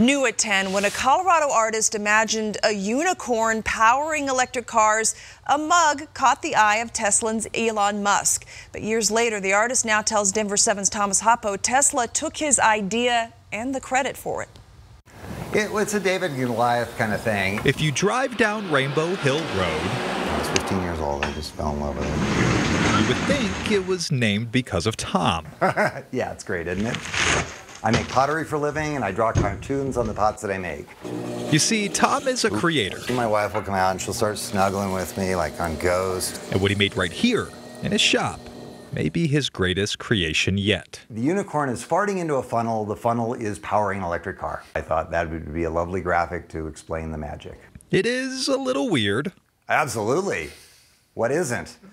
New at 10, when a Colorado artist imagined a unicorn powering electric cars, a mug caught the eye of Tesla's Elon Musk. But years later, the artist now tells Denver 7's Thomas Hoppo Tesla took his idea and the credit for it. It, it's a David and Goliath kind of thing. If you drive down Rainbow Hill Road, I was 15 years old. I just fell in love with it. you would think it was named because of Tom. yeah, it's great, isn't it? I make pottery for a living, and I draw cartoons on the pots that I make. You see, Tom is a creator. My wife will come out and she'll start snuggling with me like on Ghost. And what he made right here in his shop may be his greatest creation yet. The unicorn is farting into a funnel. The funnel is powering an electric car. I thought that would be a lovely graphic to explain the magic. It is a little weird. Absolutely. What isn't?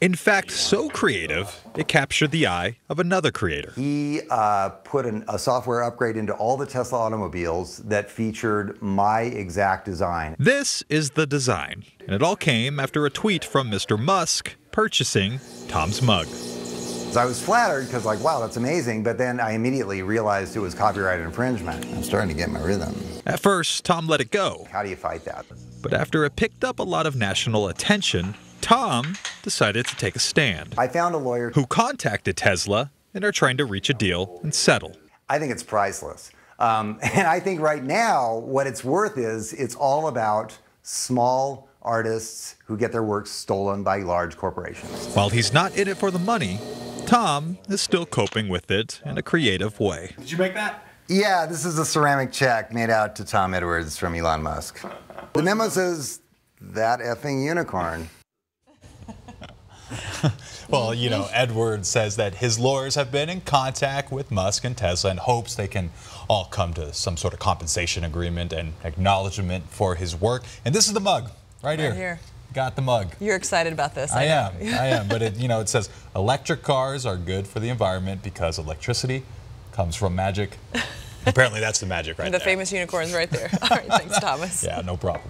In fact, so creative, it captured the eye of another creator. He uh, put an, a software upgrade into all the Tesla automobiles that featured my exact design. This is the design, and it all came after a tweet from Mr. Musk purchasing Tom's mug. So I was flattered because, like, wow, that's amazing. But then I immediately realized it was copyright infringement. I'm starting to get my rhythm. At first, Tom let it go. How do you fight that? But after it picked up a lot of national attention, Tom decided to take a stand. I found a lawyer who contacted Tesla and are trying to reach a deal and settle. I think it's priceless. Um, and I think right now, what it's worth is it's all about small artists who get their works stolen by large corporations. While he's not in it for the money, Tom is still coping with it in a creative way. Did you make that? Yeah, this is a ceramic check made out to Tom Edwards from Elon Musk. The memo says, that effing unicorn. well, you know, Edwards says that his lawyers have been in contact with Musk and Tesla and hopes they can all come to some sort of compensation agreement and acknowledgement for his work. And this is the mug right, right here. here. Got the mug. You're excited about this. I, I am. I am. But it, you know, it says electric cars are good for the environment because electricity comes from magic. Apparently, that's the magic right the there. The famous unicorns right there. All right, thanks, Thomas. yeah, no problem.